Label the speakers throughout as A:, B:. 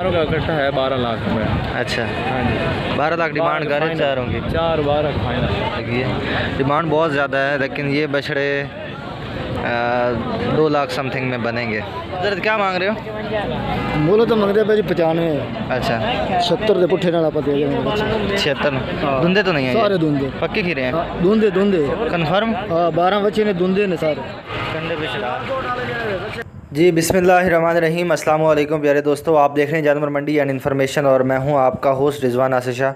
A: चारों का इकट्ठा है बारह लाख रुपए।
B: अच्छा।
A: हाँ जी।
B: बारह लाख डिमांड कर रहे चारों की
A: चार बारह फाइनल
B: डिमांड बहुत ज़्यादा है लेकिन ये बछड़े दो लाख समथिंग में बनेंगे। हज़रत क्या मांग रहे हो?
C: बोलो तो मांग रहे भाई पचानवे
B: अच्छा।
C: सत्तर के पुठे ना पता है
B: छिहत्तर हाँ। धुंधे तो नहीं है सारे
C: धुंधे।
B: पक्के खीरे हैं?
C: हाँ, धुंधे धुंधे।
B: कन्फर्म?
C: हाँ, बारह बच्चे ने धुंधे ने सारे।
B: ठंडे पे जी बिसमीम अस्सलाम वालेकुम प्यारे दोस्तों, आप देख रहे हैं जानवर मंडी एंड इन्फॉर्मेशन और मैं हूँ आपका होस्ट रिजवान आसिशा।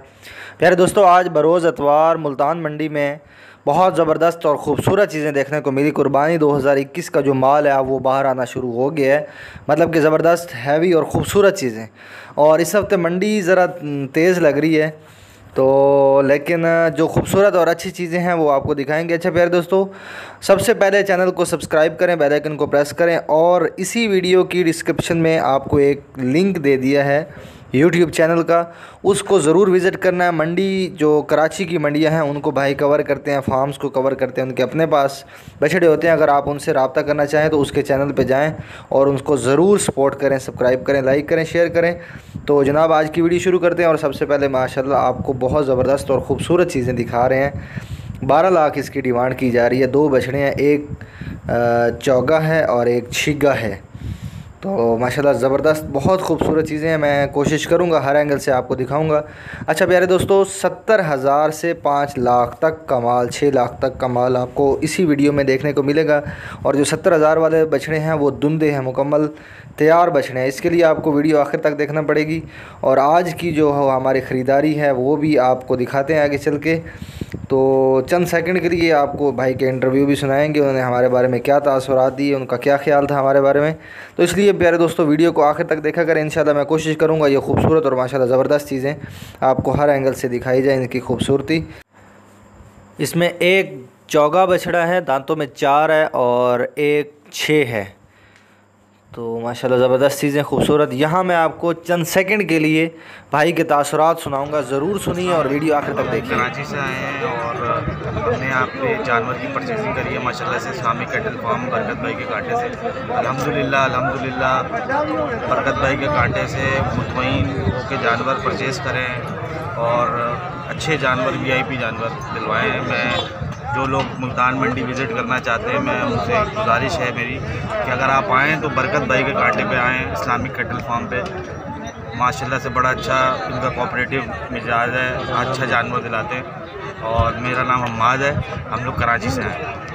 B: प्यारे दोस्तों, आज बरोज़ अतवार मुल्तान मंडी में बहुत ज़बरदस्त और ख़ूबसूरत चीज़ें देखने को मिली। कुर्बानी 2021 का जो माल है, वो बाहर आना शुरू हो गया है। मतलब कि ज़बरदस्त, हैवी और ख़ूबसूरत चीज़ें। और इस हफ़्ते मंडी ज़रा तेज़ लग रही है। तो लेकिन जो खूबसूरत और अच्छी चीज़ें हैं, वो आपको दिखाएँगे। अच्छा प्यारे दोस्तों, सबसे पहले चैनल को सब्सक्राइब करें, बेल आइकन को प्रेस करें और इसी वीडियो की डिस्क्रिप्शन में आपको एक लिंक दे दिया है। यूट्यूब चैनल का, उसको ज़रूर विज़िट करना है। मंडी, जो कराची की मंडियाँ हैं, उनको भाई कवर करते हैं फार्म्स को कवर करते हैं उनके अपने पास। बछड़े होते हैं, अगर आप उनसे रबता करना चाहें तो उसके चैनल पे जाएँ और उनको ज़रूर सपोर्ट करें सब्सक्राइब करें लाइक करें शेयर करें। तो जनाब, आज की वीडियो शुरू करते हैं और सबसे पहले, माशाल्लाह, आपको बहुत ज़बरदस्त और ख़ूबसूरत चीज़ें दिखा रहे हैं। बारह लाख इसकी डिमांड की जा रही है। दो बछड़े हैं, एक चौगा है और एक छिगा है। तो माशाल्लाह ज़बरदस्त, बहुत खूबसूरत चीज़ें हैं, मैं कोशिश करूँगा, हर एंगल से आपको दिखाऊँगा। अच्छा प्यारे दोस्तों, सत्तर हज़ार से पाँच लाख तक का माल, छः लाख तक का माल आपको इसी वीडियो में देखने को मिलेगा। और जो सत्तर हज़ार वाले बछड़े हैं, वो धुंधे हैं, मुकम्मल, तैयार बछड़े हैं। इसके लिए आपको वीडियो आखिर तक देखना पड़ेगी। और आज की जो हमारी ख़रीदारी है, वो भी आपको दिखाते हैं आगे चल के। तो चंद सेकंड के लिए आपको भाई के इंटरव्यू भी सुनाएँगे, उन्होंने हमारे बारे में क्या तासरात दी, उनका क्या ख्याल था हमारे बारे में। तो इसलिए प्यारे दोस्तों वीडियो को आखिर तक देखा करें। इंशाल्लाह मैं कोशिश करूँगा ये खूबसूरत और माशाल्लाह ज़बरदस्त चीज़ें आपको हर एंगल से दिखाई जाए, इनकी खूबसूरती। इसमें एक चौगा बछड़ा है, दांतों में चार है और एक छः है। तो माशाल्लाह ज़बरदस्त चीज़ें खूबसूरत। यहाँ मैं आपको चंद सेकंड के लिए भाई के तासरात सुनाऊँगा। ज़रूर सुनिए और वीडियो आखिर तक देखिए।
D: कराची से आए हैं और हमने यहाँ पे जानवर की परचेजिंग करी है। माशाल्लाह से इस्लामिक कैटल फार्म बरकत भाई के कांटे से। अल्हम्दुलिल्लाह अल्हम्दुलिल्लाह। बरकत भाई के कांटे से मुतमिन होकर जानवर परचेज़ करें और अच्छे जानवर वीआईपी जानवर दिलवाएँ। मैं जो लोग मुल्तान मंडी विज़िट करना चाहते हैं मैं उनसे गुजारिश है मेरी कि अगर आप आएँ तो बरकत भाई के कांटे पे आएँ इस्लामिक कैटल फार्म पे। माशाल्लाह से बड़ा अच्छा इनका कोऑपरेटिव मिजाज है अच्छा जानवर दिलाते हैं और मेरा नाम हम्माद है हम लोग कराची से आए। हैं।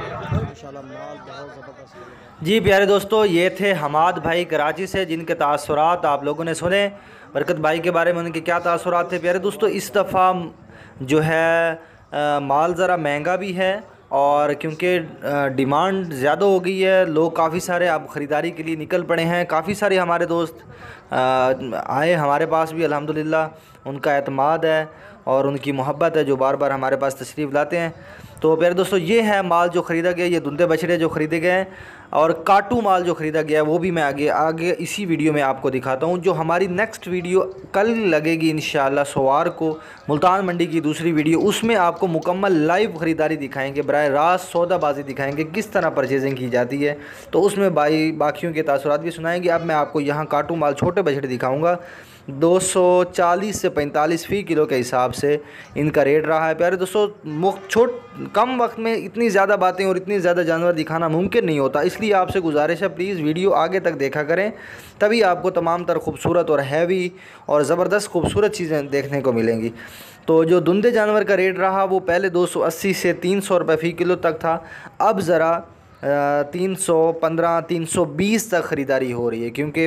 B: जी प्यारे दोस्तों ये थे हमाद भाई कराची से जिनके तासरात आप लोगों ने सुने। बरकत भाई के बारे में उनके क्या तासरात थे? प्यारे दोस्तों इस दफ़ा जो है अ, माल ज़रा महँगा भी है और क्योंकि डिमांड ज़्यादा हो गई है लोग काफ़ी सारे अब ख़रीदारी के लिए निकल पड़े हैं काफ़ी सारे हमारे दोस्त आए हमारे पास भी अल्हम्दुलिल्लाह उनका अतमाद है और उनकी मोहब्बत है जो बार बार हमारे पास तशरीफ़ लाते हैं। तो प्यारे दोस्तों, ये है माल जो ख़रीदा गया, ये धुंधे बछड़े जो ख़रीदे गए हैं, और काटू माल जो ख़रीदा गया वो भी मैं आगे आगे इसी वीडियो में आपको दिखाता हूँ, जो हमारी नेक्स्ट वीडियो कल लगेगी इन सोमवार को, मुल्तान मंडी की दूसरी वीडियो उसमें आपको मुकम्मल लाइव ख़रीदारी दिखाएँगे बर रास्त सौदाबाजी दिखाएँगे, किस तरह परचेजिंग की जाती है तो उसमें बाई, बाकियों के तासरात भी सुनाएँगे, अब मैं आपको यहाँ काटू माल छोटे बछड़े दिखाऊँगा 240 से 45 फ़ी किलो के हिसाब से इनका रेट रहा है। प्यारे दोस्तों, मुख छोट, कम वक्त में इतनी ज़्यादा बातें और इतनी ज़्यादा जानवर दिखाना मुमकिन नहीं होता। इसलिए आपसे गुजारिश है प्लीज़ वीडियो आगे तक देखा करें, तभी आपको तमाम तर खूबसूरत और हैवी और ज़बरदस्त खूबसूरत चीज़ें देखने को मिलेंगी। तो जो धुंधे जानवर का रेट रहा, वो पहले 280 से 300 रुपए फ़ी किलो तक था। अब ज़रा तीन सौ पंद्रह, तीन सौ बीस तक ख़रीदारी हो रही है, क्योंकि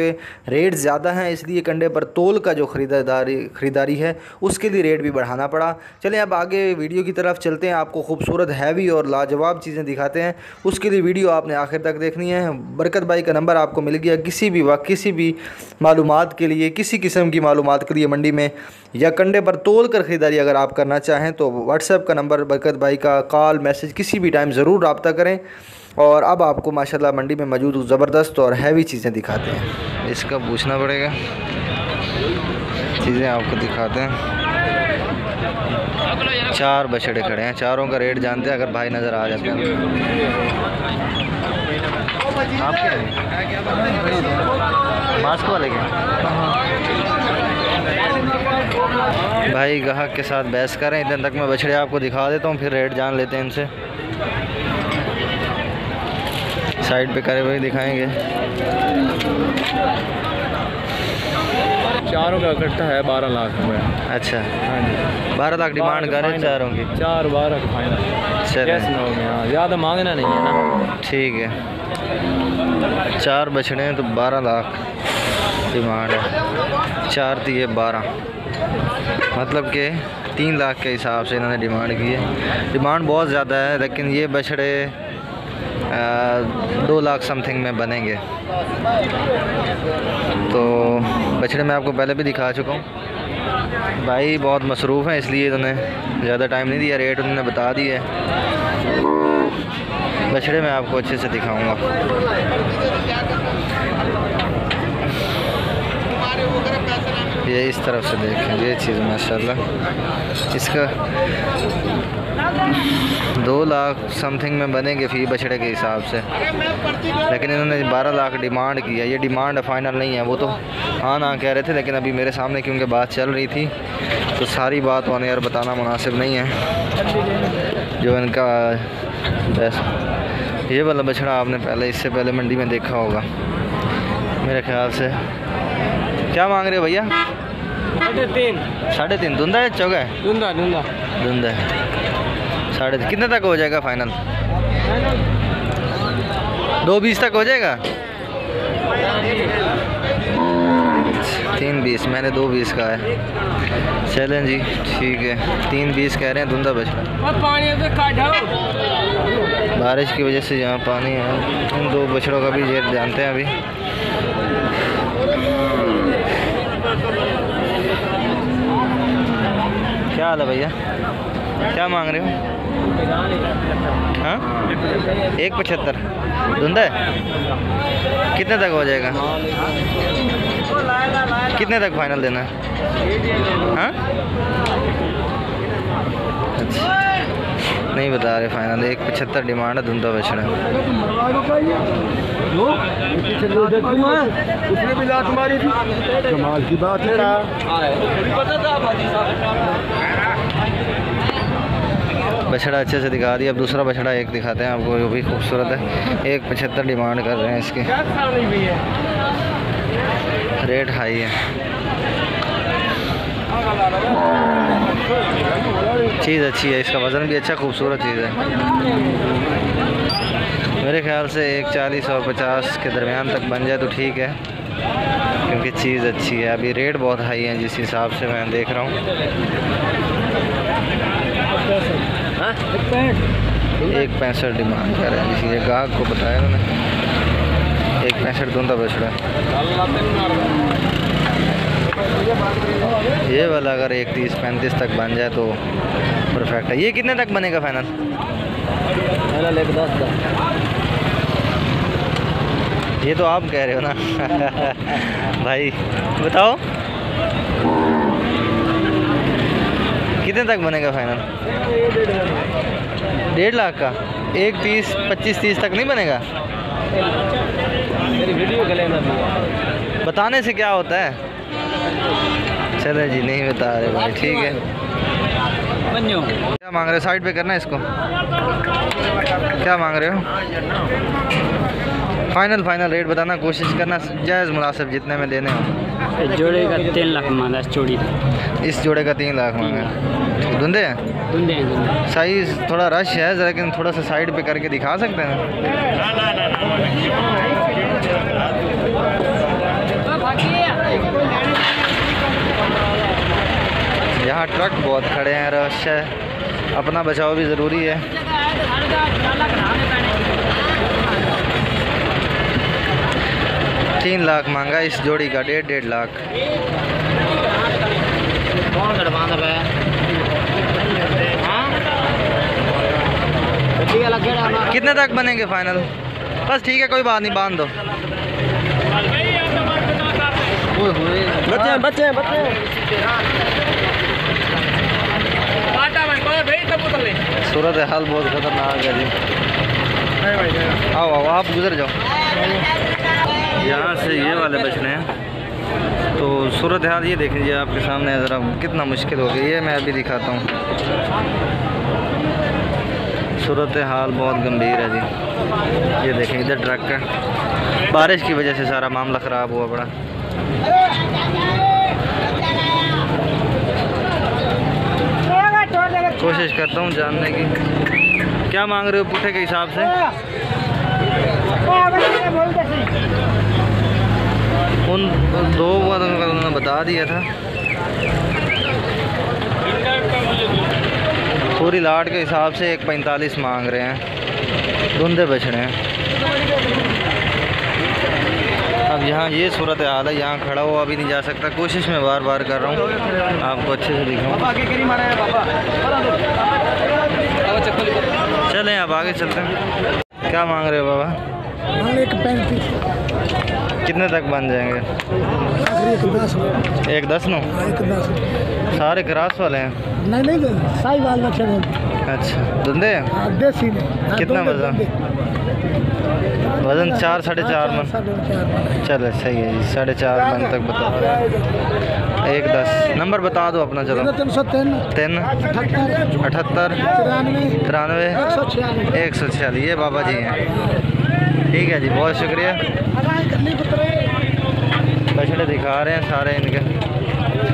B: रेट ज़्यादा हैं, इसलिए कंडे पर तोल का जो ख़रीदारी ख़रीदारी है, उसके लिए रेट भी बढ़ाना पड़ा। चलें, अब आगे वीडियो की तरफ़ चलते हैं, आपको खूबसूरत, हैवी और लाजवाब चीज़ें दिखाते हैं, उसके लिए वीडियो आपने आखिर तक देखनी है। बरकत भाई का नंबर आपको मिल गया किसी भी वक्त, किसी भी मालूमात के लिए, किसी किस्म की मालूमात के लिए मंडी में, या कंडे पर तोल कर ख़रीदारी अगर आप करना चाहें तो व्हाट्सएप का नंबर, बरकत भाई का कॉल, मैसेज किसी भी टाइम ज़रूर रबता करें। और अब आपको माशाल्लाह मंडी में मौजूद ज़बरदस्त और हैवी चीज़ें दिखाते हैं। इसका पूछना पड़ेगा। चीज़ें आपको दिखाते हैं। चार बछड़े खड़े हैं, चारों का रेट जानते हैं, अगर भाई नज़र आ जाते हैं। मास्क वाले के भाई, गाहक के साथ बहस करें, इतने तक मैं बछड़े आपको दिखा देता हूँ, फिर रेट जान लेते हैं इनसे। साइड पे करे हुए दिखाएँगे।
A: चारों का इकट्ठा है बारह लाख रुपए
B: अच्छा।
A: हाँ जी।
B: बारह लाख डिमांड कर रहे हैं चारों की।
A: चार बारह का फाइनल
B: चलें।
A: हो ज़्यादा मांगना नहीं है ना।
B: ठीक है। चार बछड़े हैं तो बारह लाख डिमांड है। चार दिए बारह। मतलब कि तीन लाख के हिसाब से इन्होंने डिमांड की है। डिमांड बहुत ज़्यादा है लेकिन ये बछड़े दो लाख समथिंग में बनेंगे। तो बछड़े मैं आपको पहले भी दिखा चुका हूँ। भाई बहुत मसरूफ़ हैं इसलिए इन्होंने ज़्यादा टाइम नहीं दिया रेट उन्होंने बता दिए बछड़े मैं आपको अच्छे से दिखाऊँगा। ये इस तरफ़ से देखें ये चीज़, माशाल्लाह। इसका दो लाख समथिंग में बनेंगे फ़ी बछड़े के हिसाब से। लेकिन इन्होंने बारह लाख डिमांड किया। ये डिमांड फाइनल नहीं है, वो तो हाँ ना कह रहे थे, लेकिन अभी मेरे सामने क्योंकि बात चल रही थी तो सारी बात होने यार बताना मुनासिब नहीं है। जो इनका ये वाला बछड़ा आपने पहले, इससे पहले मंडी में देखा होगा, मेरे ख्याल से। क्या मांग रहे हो भैया?
C: साढ़े तीन।
B: साढ़े तीन। धुंधा है चौका है?
C: धुंधा धुंधा
B: धुंधा है। साढ़े कितने तक हो जाएगा फाइनल दो बीस तक हो जाएगा? तीन बीस। मैंने दो बीस का है। चलें जी ठीक है। तीन बीस कह रहे हैं धुंधा बछड़ा बारिश की वजह से यहाँ पानी है। उन दो बछड़ों का भी रेट जानते हैं अभी। हाल है भैया? क्या मांग रहे हो? हाँ? एक पचहत्तर। धुंधा? कितने तक हो जाएगा? कितने तक फाइनल देना है? हाँ? अच्छा। नहीं बता रहे फाइनल एक पचहत्तर डिमांड है धुंधा बछड़ा
C: उसने भी लात मारी थी कमाल की बात है।
B: बछड़ा अच्छे से दिखा दिया। अब दूसरा बछड़ा एक दिखाते हैं आपको जो भी खूबसूरत है। एक पचहत्तर डिमांड कर रहे हैं इसकी। रेट हाई है। चीज़ अच्छी है, इसका वज़न भी अच्छा खूबसूरत चीज़ है। मेरे ख्याल से एक चालीस और पचास के दरमियान तक बन जाए तो ठीक है, क्योंकि चीज़ अच्छी है। अभी रेट बहुत हाई है, जिस हिसाब से मैं देख रहा हूँ। एक पैंसठ डिमांड कर रहे हैं इसी गाहक को बताया उन्होंने एक पैंसठ दूंदा बछड़ा ये वाला अगर एक तीस पैंतीस तक बन जाए तो परफेक्ट है। ये कितने तक बनेगा फाइनल
C: पहला एक दस का
B: ये तो आप कह रहे हो ना। भाई बताओ। कितने तक बनेगा फाइनल डेढ़ लाख का। एक तीस पच्चीस तीस तक नहीं बनेगा?
C: मेरी वीडियो
B: बताने से क्या होता है? चलो जी नहीं बता रहे भाई ठीक है। क्या मांग रहे हो? साइड पे करना है इसको। क्या मांग रहे हो? फाइनल फाइनल रेट बताना कोशिश करना जायज़ मुनासिब जितने में देने हो।
C: जोड़े का तीन लाख मांगा इस जोड़ी का।
B: इस जोड़े का तीन लाख मांगा। धुंधे हैं?
C: धुंधे हैं
B: साइज़ थोड़ा रश है लेकिन थोड़ा सा साइड पे करके दिखा सकते हैं? यहाँ ट्रक बहुत खड़े हैं रश है। अपना बचाव भी ज़रूरी है। तीन लाख मांगा इस जोड़ी का डेढ़ डेढ़ लाख।
C: कौन कटवा रहा है?
B: कितने तक बनेंगे फाइनल बस ठीक है कोई बात नहीं बाँध दो।
C: बच्चे बच्चे बच्चे
B: सूरत हाल बहुत खतरनाक है जी। आओ आओ, आप गुजर जाओ। यहाँ से ये वाले बछड़े हैं। तो सूरत हाल ये देख लीजिए आपके सामने ज़रा कितना मुश्किल हो गई है मैं अभी दिखाता हूँ। सूरत हाल बहुत गंभीर है जी। ये देखें, इधर ट्रक है। बारिश की वजह से सारा मामला ख़राब हुआ पड़ा कोशिश करता हूँ जानने की। क्या मांग रहे हो पुठे के हिसाब से? उन दो उन्होंने बता दिया था। पूरी लाट के हिसाब से एक पैंतालीस मांग रहे हैं। धुंधे बछड़े हैं। अब यहाँ ये सूरत हाल है यहाँ खड़ा हुआ अभी नहीं जा सकता। कोशिश में बार बार कर रहा हूँ। आपको अच्छे से दिखाऊँ। चलें अब आगे चलते हैं। क्या मांग रहे हो बाबा?
E: एक पैंतीस
B: कितने तक बन जाएँगे?
E: एक दस।
B: एक दस नौ?
E: एक दस।
B: सारे क्रास वाले हैं।
E: नहीं नहीं साई बाल बच्चे बोलते
B: अच्छा धुंधे? हैं
E: हाँ, देसी में। हाँ,
B: कितना वज़न? वज़न चार साढ़े चार
E: हाँ,
B: मन। चलो सही है जी साढ़े चार मन तक बता रहे हैं। एक दस। नंबर बता दो अपना चलो
E: तीन सौ तीन।
B: तीन।
E: अठहत्तर। तिरानवे।
B: तिरानवे।
E: एक सौ
B: एक सौ छियालीस ये बाबा जी हैं। ठीक है जी बहुत शुक्रिया। बछड़े दिखा रहे हैं सारे इनके।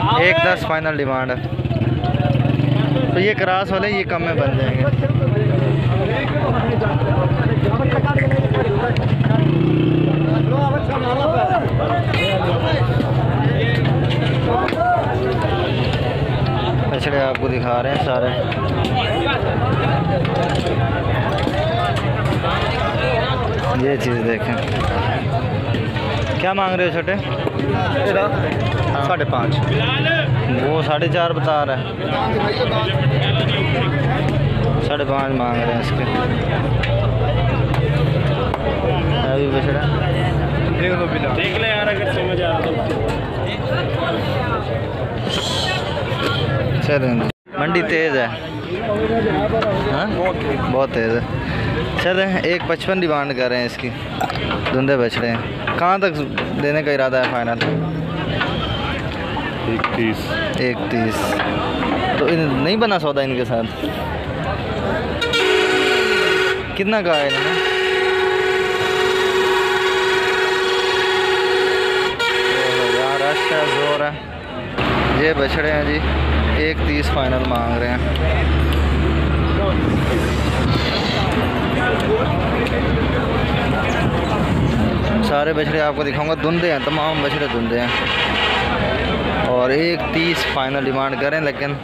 B: एक दस फाइनल डिमांड है। तो ये क्रास वाले ये कम में बन जाएँगे। बछड़े आपको दिखा रहे हैं सारे। ये चीज़ देखें। क्या मांग रहे हो छोटे? साढ़े पाँच। वो साढ़े चार बता रहा है। साढ़े पाँच मांग रहे हैं इसके। अभी बछड़ा
A: देख ले यार अगर समझ आ रहा
B: चलें मंडी तेज़ है। हाँ? बहुत तेज़ है। चलें एक पचपन डिमांड कर रहे हैं इसकी। धुंधे बछड़े हैं। कहाँ तक देने का इरादा है फाइनल?
A: इकतीस।
B: एक तीस तो इन नहीं बना सौदा इनके साथ? कितना का है इन्होंने? रश ज़ोर है। ये बछड़े हैं जी एक तीस फाइनल मांग रहे हैं। सारे बछड़े आपको दिखाऊँगा धुंधे हैं तमाम बछड़े धुंधे हैं। और एक तीस फाइनल डिमांड करें, लेकिन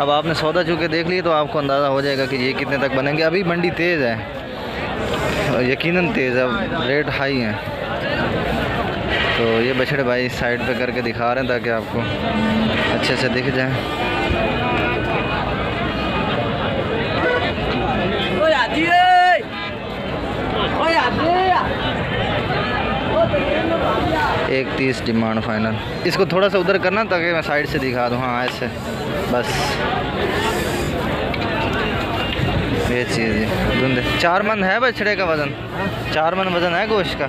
B: अब आपने सौदा चूँकि देख लिए तो आपको अंदाज़ा हो जाएगा कि ये कितने तक बनेंगे। अभी मंडी तेज़ है, यकीनन तेज़ है रेट हाई है। तो ये बछड़े भाई साइड पे करके दिखा रहे हैं ताकि आपको अच्छे से दिख जाए। एक तीस डिमांड फाइनल। इसको थोड़ा सा उधर करना ताकि मैं साइड से दिखा दूँ। हाँ ऐसे। बस। ये चीज़ है। धुंधे चार मन है बछड़े का वज़न? चार मन वज़न है गोश्त का?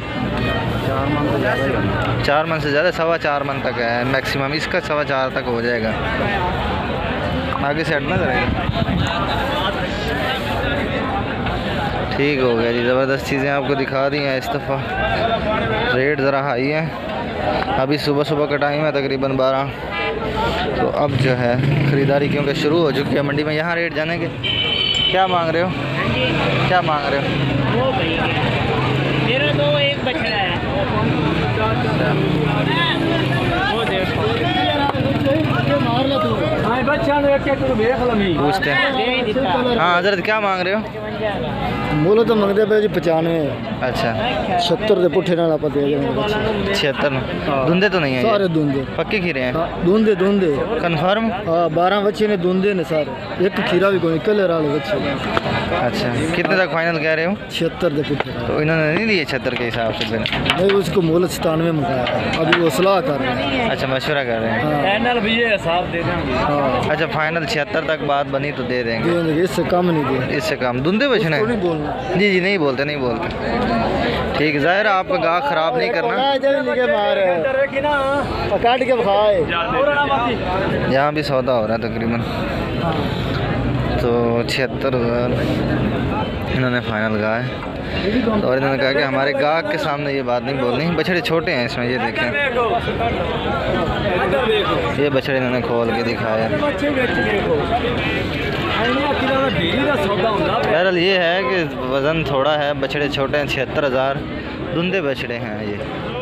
B: चार मन से ज़्यादा चार मन से ज़्यादा सवा चार मन तक है। मैक्सिमम इसका सवा चार तक हो जाएगा। आगे से हटना करेगा। ठीक हो गया जी ज़बरदस्त चीज़ें आपको दिखा दी हैं इस दफ़ा। रेट ज़रा हाई है। अभी सुबह सुबह का टाइम है तकरीबन बारह। तो अब जो है ख़रीदारी क्योंकि शुरू हो चुकी है मंडी में यहाँ रेट जाने के। क्या मांग रहे हो? क्या मांग रहे हो?
C: मेरा तो एक बछड़ा है।
B: पूछते हैं।
C: ही
B: हाँ हज़रत क्या मांग रहे हो?
E: ਮੁੱਲ ਤਾਂ ਮੰਗਦੇ ਪਏ ਜੀ 95
B: ਅੱਛਾ।
E: 76 ਦੇ ਪੁੱਠੇ ਨਾਲ ਆਪਾਂ ਦੇ ਜਾਵਾਂਗੇ
B: ਬੱਚੇ। 76 धुंधे तो नहीं है सारे
E: दुंदे
B: पक्के खीरे हैं
E: दुंदे दुंदे
B: कन्फर्म
E: हाँ बारह बच्चे ने दुंदे ने सारे एक खीरा भी कोई कलर ਵਾਲੇ ਬੱਚੇ ਨੇ।
B: अच्छा कितने तक फाइनल कह रहे हो
E: 76 के पुठे
B: तो इन्होंने नहीं दिए छत्तर के हिसाब से देना
E: नहीं उसको मोल सतानवे मंगाया था। अभी वो सलाह कर रहे हैं
B: अच्छा मशवरा कर रहे हैं
C: फाइनल भी ये हिसाब दे देंगे
E: हाँ
B: अच्छा फाइनल छिहत्तर तक बात बनी तो दे देंगे
E: इससे कम नहीं दे
B: इससे कम दुंदे बचने
E: नहीं
B: जी जी नहीं बोलते नहीं बोलते। ठीक ज़ाहिर आपका गाह ख़राब नहीं करना। यहाँ भी सौदा हो रहा है तकरीबन। तो छिहत्तर हज़ार इन्होंने फाइनल कहा है और इन्होंने कहा कि हमारे गाहक के सामने ये बात नहीं बोलनी। बछड़े छोटे हैं इसमें ये देखें। ये बछड़े इन्होंने खोल के दिखाया बहरहाल ये है कि वज़न थोड़ा है, बछड़े छोटे हैं, छिहत्तर हज़ार, धुंधे बछड़े हैं ये।